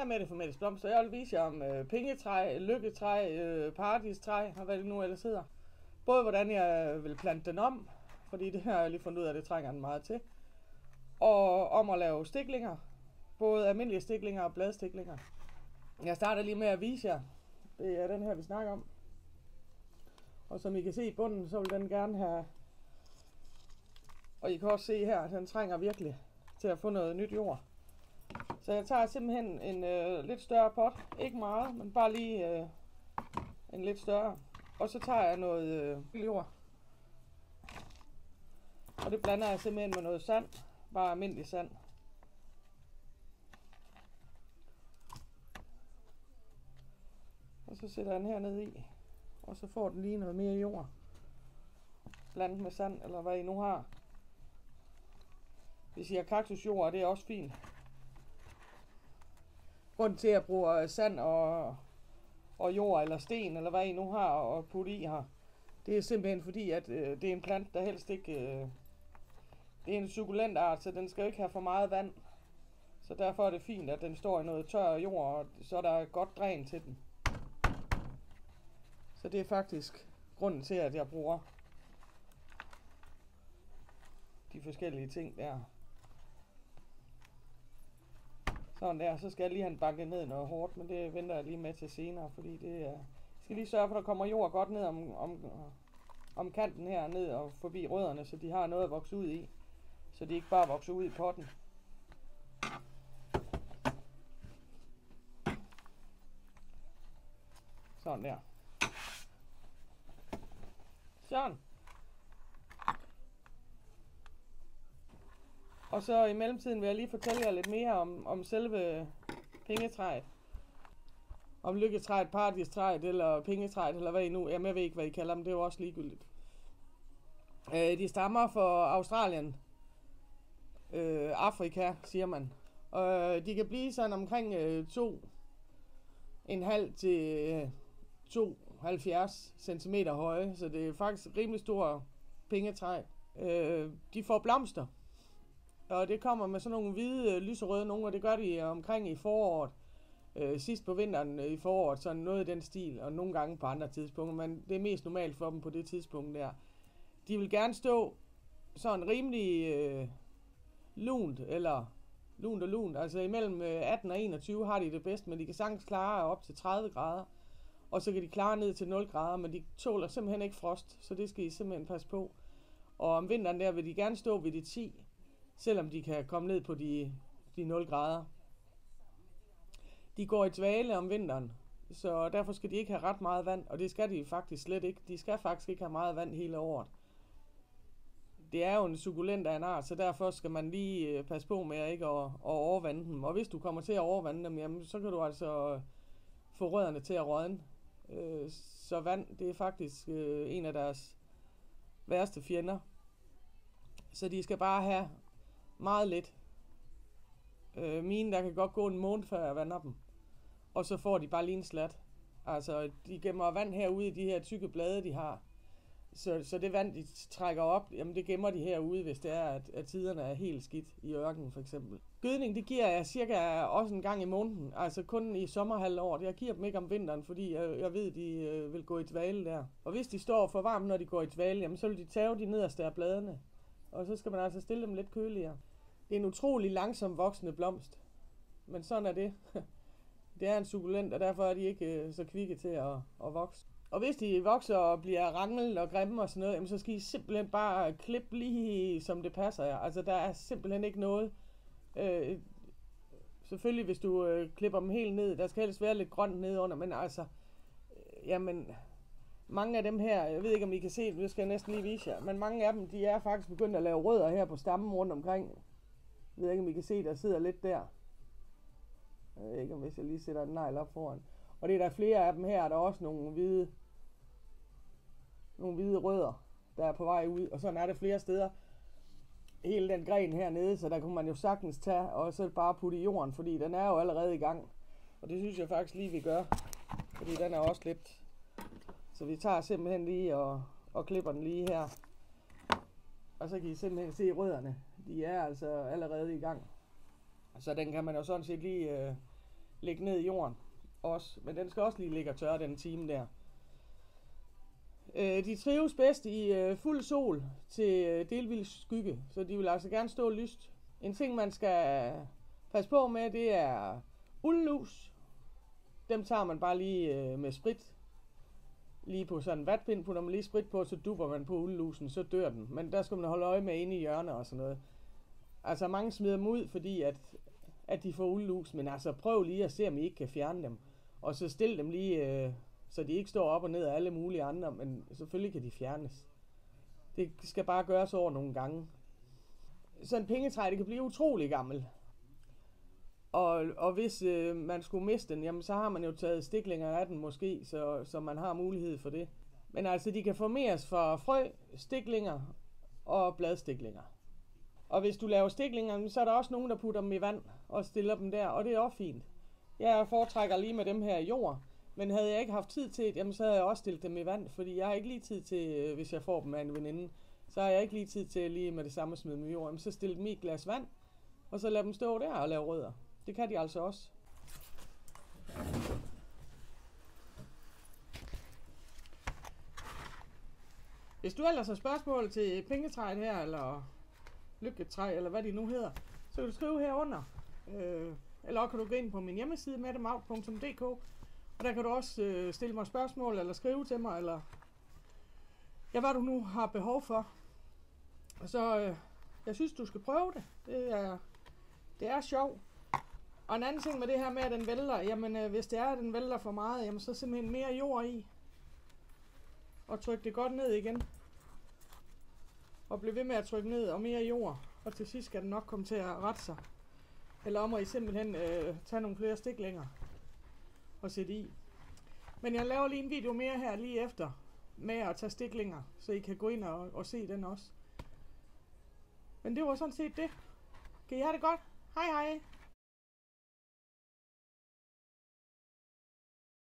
Jeg er Mette fra Mettes Blomster. Jeg vil vise jer om øh, pengetræ, lykketræ, øh, paradistræ og hvad det nu ellers hedder. Både hvordan jeg vil plante den om, fordi det har jeg lige fundet ud af, at det trænger den meget til. Og om at lave stiklinger. Både almindelige stiklinger og bladstiklinger. Jeg starter lige med at vise jer. Det er den her, vi snakker om. Og som I kan se i bunden, så vil den gerne have... Og I kan også se her, at den trænger virkelig til at få noget nyt jord. Så jeg tager simpelthen en øh, lidt større pot. Ikke meget, men bare lige øh, en lidt større. Og så tager jeg noget øh, jord. Og det blander jeg simpelthen med noget sand. Bare almindelig sand. Og så sætter jeg den her ned i. Og så får den lige noget mere jord. Blandet med sand, eller hvad I nu har. Hvis I har kaktusjord, det er også fint. Grunden til, at jeg bruger øh, sand og, og jord eller sten, eller hvad I nu har at putte i her, det er simpelthen fordi, at øh, det er en plant, der helst ikke... Øh, det er en sukulentart, så den skal jo ikke have for meget vand. Så derfor er det fint, at den står i noget tør jord, og så er der godt dræn til den. Så det er faktisk grunden til, at jeg bruger de forskellige ting der. Sådan der, så skal jeg lige have den banket ned noget hårdt, men det venter jeg lige med til senere, fordi det er... Jeg skal lige sørge for, at der kommer jord godt ned om, om, om kanten her, ned og forbi rødderne, så de har noget at vokse ud i. Så de ikke bare vokser ud i potten. Sådan der. Sådan. Og så i mellemtiden vil jeg lige fortælle jer lidt mere om, om selve pengetræet. Om lykketræet, paradistræet eller pengetræet, eller hvad I nu... Jamen, jeg ved ikke, hvad I kalder dem. Det er jo også ligegyldigt. Øh, de stammer fra Australien. Øh, Afrika, siger man. Og øh, de kan blive sådan omkring øh, to en halv til øh, 2,70 cm høje, så det er faktisk rimelig store pengetræ. Øh, de får blomster, og det kommer med sådan nogle hvide, øh, lyserøde nogle, og det gør de øh, omkring i foråret. Øh, sidst på vinteren øh, i foråret, sådan noget i den stil, og nogle gange på andre tidspunkter, men det er mest normalt for dem på det tidspunkt der. De vil gerne stå sådan rimelig øh, lunt, eller lunt og lunt, altså imellem 18 og 21 har de det bedst, men de kan sagtens klare op til 30 grader. Og så kan de klare ned til 0 grader, men de tåler simpelthen ikke frost, så det skal I simpelthen passe på. Og om vinteren der vil de gerne stå ved de 10, selvom de kan komme ned på de, de 0 grader. De går i dvale om vinteren, så derfor skal de ikke have ret meget vand, og det skal de faktisk slet ikke. De skal faktisk ikke have meget vand hele året. Det er jo en sukulent af en art, så derfor skal man lige øh, passe på med ikke at, at overvande dem. Og hvis du kommer til at overvande dem, jamen, så kan du altså øh, få rødderne til at rådne. Øh, så vand, det er faktisk en af deres værste fjender. Så de skal bare have meget lidt. Øh, mine, der kan godt gå en måned, før jeg vander dem. Og så får de bare lige en slat. Altså, de gemmer vand herude i de her tykke blade, de har. Så, så det vand, de trækker op, jamen det gemmer de herude, hvis det er, at, at tiderne er helt skidt i ørkenen for eksempel. Gødning, det giver jeg cirka også en gang i måneden, altså kun i sommerhalvåret. Jeg giver dem ikke om vinteren, fordi jeg, jeg ved, de øh, vil gå i dvale der. Og hvis de står for varmt, når de går i dvale, jamen så vil de tage de nederste af bladene. Og så skal man altså stille dem lidt køligere. Det er en utrolig langsom voksende blomst. Men sådan er det. det er en sukulent, og derfor er de ikke øh, så kvikke til at, at vokse. Og hvis de vokser og bliver ranglet og grimme og sådan noget, jamen, så skal I simpelthen bare klippe lige som det passer jer. Altså der er simpelthen ikke noget. Øh, selvfølgelig hvis du øh, klipper dem helt ned, der skal helst være lidt grønt ned under, men altså, øh, jamen, mange af dem her, jeg ved ikke om I kan se det, det skal jeg næsten lige vise jer, men mange af dem, de er faktisk begyndt at lave rødder her på stammen rundt omkring. Jeg ved ikke om I kan se, der sidder lidt der. Jeg ved ikke om hvis jeg lige sætter en negl op foran. Og det er der flere af dem her, der er også nogle hvide nogle hvide rødder, der er på vej ud, og sådan er det flere steder. Hele den gren hernede, så der kunne man jo sagtens tage, og så bare putte i jorden, fordi den er jo allerede i gang. Og det synes jeg faktisk lige, vi gør, fordi den er også lidt... Så vi tager simpelthen lige og, og klipper den lige her. Og så kan I simpelthen se rødderne. De er altså allerede i gang. Så den kan man jo sådan set lige øh, ligge ned i jorden også. Men den skal også lige ligge og tørre den time der. Øh, de trives bedst i øh, fuld sol til øh, delvis skygge, så de vil altså gerne stå lyst. En ting, man skal øh, passe på med, det er uldlus. Dem tager man bare lige øh, med sprit. Lige på sådan en vatpind putter man lige sprit på, så duber man på uldlusen, så dør den. Men der skal man holde øje med inde i hjørner og sådan noget. Altså mange smider dem ud, fordi at, at de får uldlus, men altså prøv lige at se, om I ikke kan fjerne dem. Og så stil dem lige, øh, så de ikke står op og ned af alle mulige andre, men selvfølgelig kan de fjernes. Det skal bare gøres over nogle gange. Så en pengetræ, det kan blive utrolig gammel. Og, og hvis øh, man skulle miste den, jamen så har man jo taget stiklinger af den måske, så, så man har mulighed for det. Men altså, de kan formeres for frø, stiklinger og bladstiklinger. Og hvis du laver stiklinger, så er der også nogen, der putter dem i vand og stiller dem der, og det er også fint. Jeg foretrækker lige med dem her i jord, men havde jeg ikke haft tid til det, jamen så havde jeg også stillet dem i vand, fordi jeg har ikke lige tid til, øh, hvis jeg får dem af en veninde, så har jeg ikke lige tid til lige med det samme smide dem i jord. Jamen, så stille dem i et glas vand, og så lade dem stå der og lave rødder. Det kan de altså også. Hvis du ellers har spørgsmål til pengetræet her, eller lykketræ, eller hvad de nu hedder, så kan du skrive herunder. Øh, eller kan du gå ind på min hjemmeside, mademaut.dk, og der kan du også øh, stille mig spørgsmål, eller skrive til mig, eller ja, hvad du nu har behov for. Og så, øh, jeg synes, du skal prøve det. Det er, det er sjovt. Og en anden ting med det her med, at den vælter, jamen øh, hvis det er, at den vælter for meget, jamen så simpelthen mere jord i. Og tryk det godt ned igen. Og bliv ved med at trykke ned og mere jord. Og til sidst skal den nok komme til at rette sig. Eller om at I simpelthen øh, tage nogle flere stik længere. Og sætte i. Men jeg laver lige en video mere her lige efter. Med at tage stiklinger. Så I kan gå ind og, og se den også. Men det var sådan set det. Kan I have det godt? Hej hej.